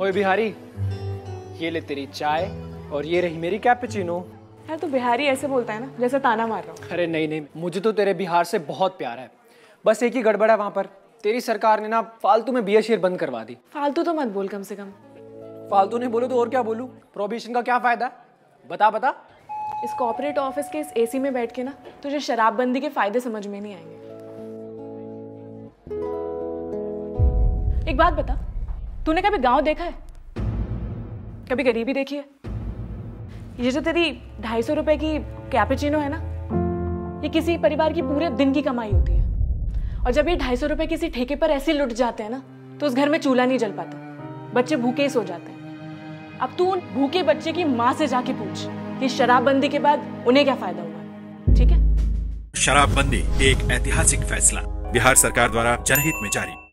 ओए बिहारी ये ले तेरी चाय और ये रही मेरी कैपेचिनो यार तू बिहारी ऐसे बोलता है ना जैसे ताना मार रहा हूँ। अरे नहीं नहीं मुझे तो तेरे बिहार से बहुत प्यार है। बस एक ही गड़बड़ है वहाँ पर। तेरी सरकार ने ना फालतू में बियर शेयर बंद करवा दी। फालतू तो मत बोल कम से कम। फालतू नहीं बोलो तो और क्या बोलूँ? प्रोबिशन का क्या फ़ायदा? बता बता। इस कॉर्पोरेट ऑफ़िस के इस एसी में बैठ के ना तुझे शराबबंदी के फ़ायदे समझ में नहीं आएँगे। एक बात बता, तूने कभी गाँव देखा है? कभी गरीबी देखी है? ये जो तेरी ढाई सौ रुपए की कैपेचिनो है ना, ये किसी परिवार की पूरे दिन की कमाई होती है। और जब ये ढाई सौ रुपए किसी ठेके पर ऐसे लुट जाते हैं ना तो उस घर में चूल्हा नहीं जल पाता। बच्चे भूखे ही सो जाते हैं। अब तू उन भूखे बच्चे की माँ से जाके पूछ कि शराबबंदी के बाद उन्हें क्या फ़ायदा हुआ? ठीक है? शराबबंदी, एक ऐतिहासिक फैसला, बिहार सरकार द्वारा जनहित में जारी।